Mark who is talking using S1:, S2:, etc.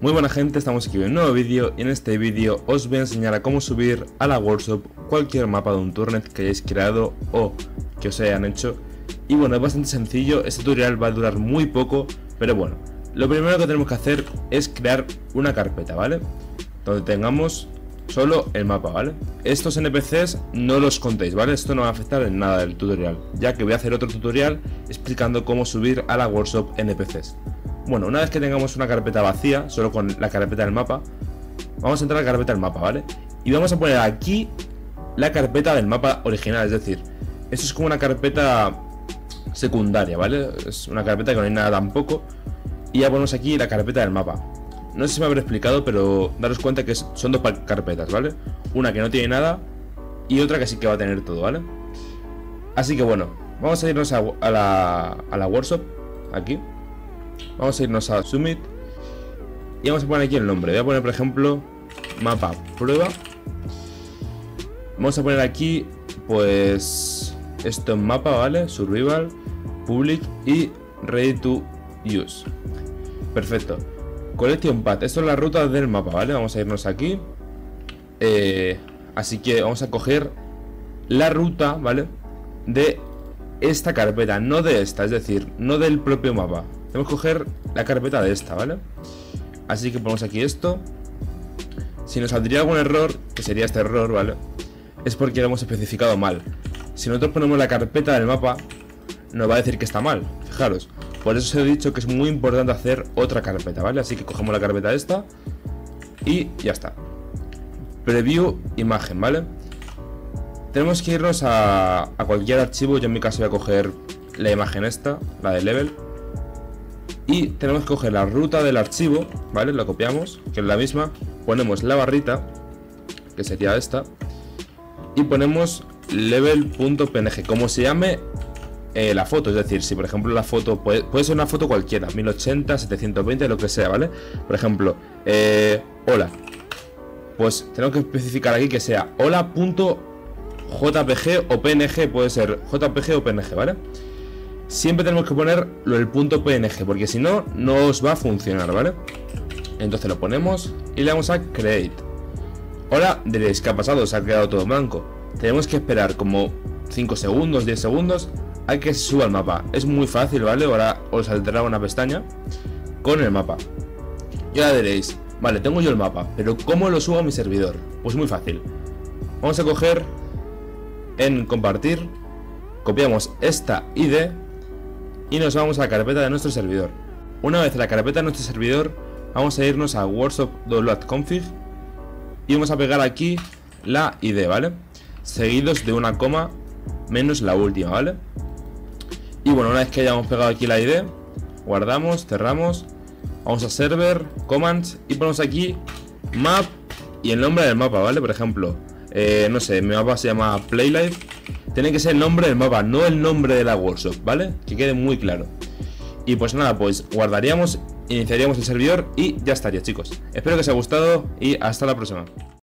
S1: Muy buena gente, estamos aquí en un nuevo vídeo y en este vídeo os voy a enseñar a cómo subir a la workshop cualquier mapa de un turnet que hayáis creado o que os hayan hecho. Y bueno, es bastante sencillo, este tutorial va a durar muy poco, pero bueno, lo primero que tenemos que hacer es crear una carpeta, ¿vale? Donde tengamos solo el mapa, ¿vale? Estos NPCs no los contéis, ¿vale? Esto no va a afectar en nada del tutorial, ya que voy a hacer otro tutorial explicando cómo subir a la workshop NPCs. Bueno, una vez que tengamos una carpeta vacía, solo con la carpeta del mapa, vamos a entrar a la carpeta del mapa, ¿vale? Y vamos a poner aquí la carpeta del mapa original, es decir, esto es como una carpeta secundaria, ¿vale? Es una carpeta que no hay nada tampoco. Y ya ponemos aquí la carpeta del mapa. No sé si me habré explicado, pero daros cuenta que son dos carpetas, ¿vale? Una que no tiene nada y otra que sí que va a tener todo, ¿vale? Así que bueno, vamos a irnos a, la, a la workshop, aquí. Vamos a irnos a Summit. Y vamos a poner aquí el nombre. Voy a poner, por ejemplo, mapa prueba. Vamos a poner aquí, pues, esto en mapa, ¿vale? Survival, public y ready to use. Perfecto. Collection path. Esto es la ruta del mapa, ¿vale? Vamos a irnos aquí. Eh, así que vamos a coger la ruta, ¿vale? De esta carpeta, no de esta, es decir, no del propio mapa. Tenemos que coger la carpeta de esta, ¿vale? Así que ponemos aquí esto. Si nos saldría algún error, que sería este error, ¿vale? Es porque lo hemos especificado mal. Si nosotros ponemos la carpeta del mapa, nos va a decir que está mal, fijaros. Por eso os he dicho que es muy importante hacer otra carpeta, ¿vale? Así que cogemos la carpeta esta y ya está. Preview imagen, ¿vale? Tenemos que irnos a, a cualquier archivo, yo en mi caso voy a coger la imagen esta, la de level y tenemos que coger la ruta del archivo, ¿vale? La copiamos, que es la misma, ponemos la barrita, que sería esta, y ponemos level.png, como se llame eh, la foto, es decir, si por ejemplo la foto puede, ser una foto cualquiera, 1080, 720, lo que sea, ¿vale? Por ejemplo, eh, hola, pues tenemos que especificar aquí que sea hola.jpg o png, puede ser jpg o png, ¿vale? Siempre tenemos que poner el punto PNG, porque si no, no os va a funcionar, ¿vale? Entonces lo ponemos y le damos a Create. Ahora diréis, ¿qué ha pasado? Se ha quedado todo blanco. Tenemos que esperar como 5 segundos, 10 segundos a que se suba el mapa. Es muy fácil, ¿vale? Ahora os saldrá una pestaña con el mapa. Y ahora diréis, vale, tengo yo el mapa, pero ¿cómo lo subo a mi servidor? Pues muy fácil. Vamos a coger en compartir, copiamos esta ID y nos vamos a la carpeta de nuestro servidor. Una vez en la carpeta de nuestro servidor, vamos a irnos a workshop.config y vamos a pegar aquí la ID, ¿vale? Seguidos de una coma menos la última, ¿vale? Y bueno, una vez que hayamos pegado aquí la ID, guardamos, cerramos, vamos a server, commands y ponemos aquí map y el nombre del mapa, ¿vale? Por ejemplo, eh, no sé, mi mapa se llama Playlife tiene que ser el nombre del mapa, no el nombre de la workshop, ¿vale? Que quede muy claro. Y pues nada, pues guardaríamos, iniciaríamos el servidor y ya estaría, chicos. Espero que os haya gustado y hasta la próxima.